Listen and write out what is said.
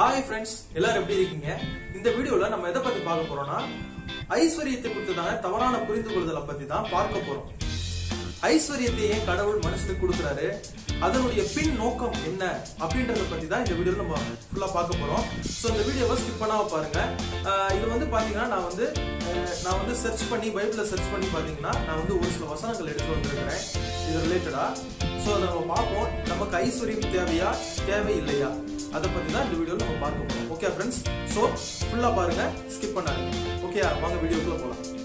Hi friends எல்லாரும் எப்படி இருக்கீங்க? இந்த வீடியோல நம்ம எதை பத்தி பார்க்க போறோம்னா ஐஸ்வர்யத்தை குறித்ததான தவறான புரிந்து கொள்ளுதலை பத்தி தான் பார்க்க போறோம். ஐஸ்வர்யத்தை ஏன் கடவுள் மனுஷனுக்கு கொடுக்குறாரு. அதனுடைய பின் நோக்கம் என்ன அப்படின்றத பத்தி தான் இந்த வீடியோல நம்ம ஃபுல்லா பார்க்க போறோம். ஸோ இந்த வீடியோவை ஸ்கிப் பண்ணாம பாருங்க. இது வந்து பாத்தீங்கன்னா நான் வந்து நான் வந்து சர்ச் பண்ணி பைபிள்ல சர்ச் பண்ணி பாத்தீங்கன்னா நான் வந்து ஒரு சில வசனங்கள் எடுத்து வந்திருக்கிறேன். இது ரிலேட்டடா ஸோ அதை நம்ம பார்ப்போம். நமக்கு ஐஸ்வர்யம் தேவையா தேவை இல்லையா அதை பற்றி தான் இந்த வீடியோவில் நம்ம பார்க்க போகிறோம் ஓகே ஃப்ரெண்ட்ஸ் ஸோ ஃபுல்லாக பாருங்கள் ஸ்கிப் பண்ணாதீங்க. ஓகே வாங்க வீடியோக்குள்ளே போகலாம்